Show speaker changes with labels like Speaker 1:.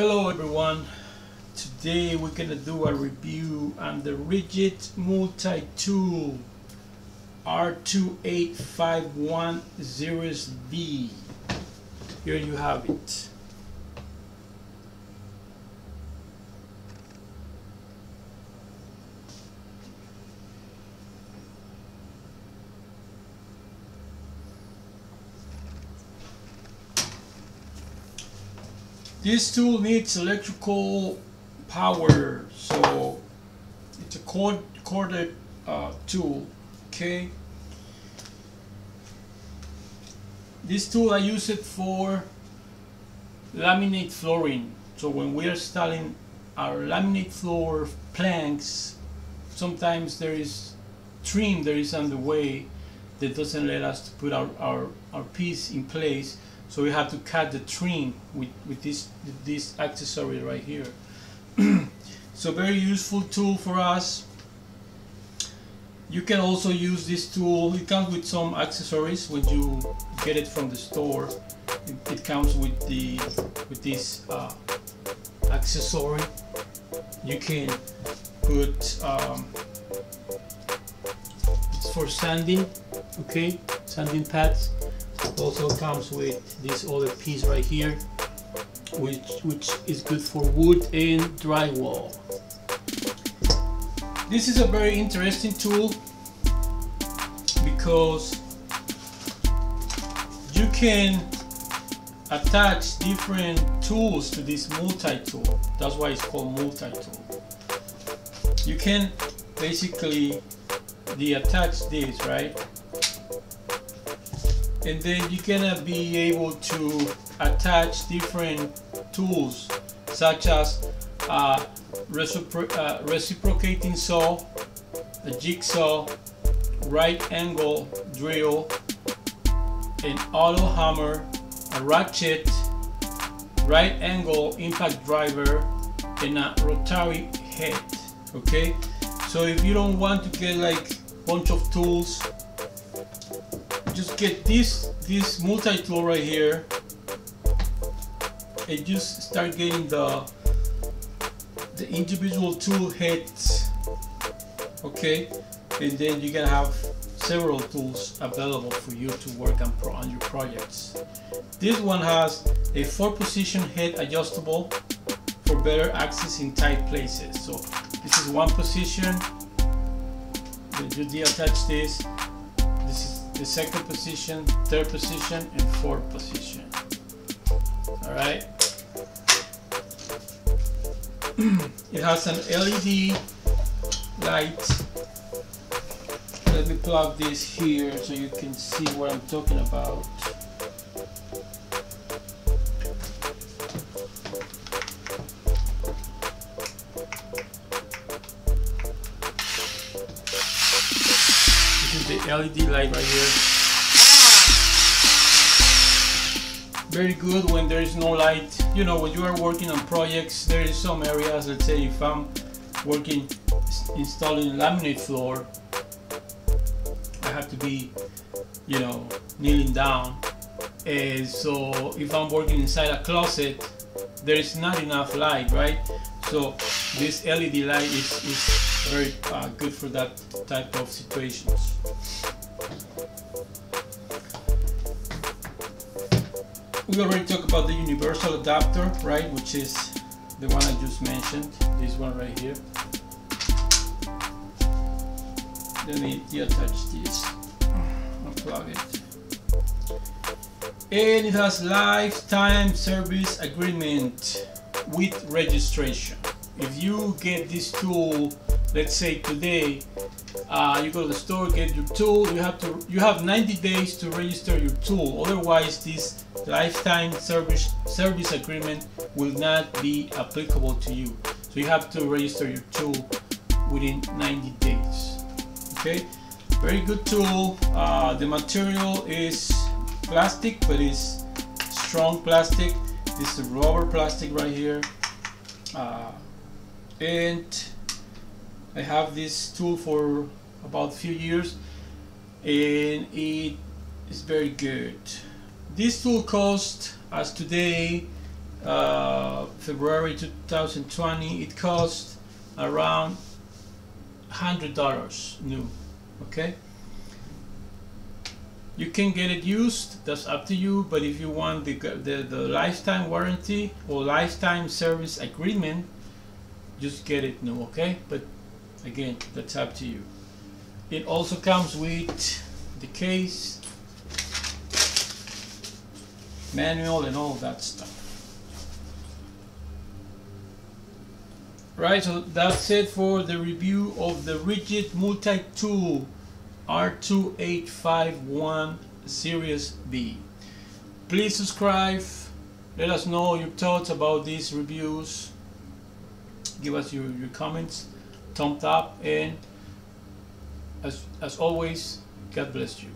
Speaker 1: Hello everyone. Today we're gonna do a review on the Ridgid Multi-Tool R2851 Here you have it. This tool needs electrical power, so it's a cord corded uh, tool. Okay. This tool I use it for laminate flooring. So when we are installing our laminate floor planks, sometimes there is trim that is on the way that doesn't let us to put our, our, our piece in place so we have to cut the trim with, with this this accessory right here. So very useful tool for us. You can also use this tool. It comes with some accessories when you get it from the store. It, it comes with the with this uh, accessory. You can put um, it's for sanding okay? Sanding pads also comes with this other piece right here which which is good for wood and drywall. This is a very interesting tool because you can attach different tools to this multi-tool. That's why it's called multi-tool. You can basically deattach this right and then you're gonna be able to attach different tools such as a recipro uh, reciprocating saw, a jigsaw, right angle drill, an auto hammer, a ratchet, right angle impact driver, and a rotary head. Okay, so if you don't want to get like bunch of tools just get this this multi-tool right here and just start getting the the individual tool heads okay? And then you're gonna have several tools available for you to work on, pro on your projects. This one has a four position head adjustable for better access in tight places. So this is one position. You deattach this the second position, third position, and fourth position. All right. it has an LED light. Let me plug this here so you can see what I'm talking about. The LED light right here. Very good when there is no light. You know, when you are working on projects, there is some areas, let's say if I'm working, installing laminate floor, I have to be, you know, kneeling down. And so if I'm working inside a closet, there is not enough light, right? So this LED light is, is very uh, good for that type of situations. We already talked about the universal adapter, right, which is the one I just mentioned, this one right here. Let me deattach this, unplug it. And it has lifetime service agreement with registration. If you get this tool let's say today uh, you go to the store get your tool you have to you have 90 days to register your tool. Otherwise this lifetime service service agreement will not be applicable to you. So you have to register your tool within 90 days. Okay? Very good tool. Uh, the material is plastic but it's strong plastic. This is rubber plastic right here. Uh, and I have this tool for about a few years and it is very good. This tool cost as today uh, February 2020 it cost around hundred dollars new okay you can get it used that's up to you but if you want the, the, the lifetime warranty or lifetime service agreement just get it new okay but again that's up to you. It also comes with the case manual and all that stuff. Right so that's it for the review of the Ridgid multi-tool R2851 Series B. Please subscribe. Let us know your thoughts about these reviews. Give us your, your comments thumbs up and as, as always God bless you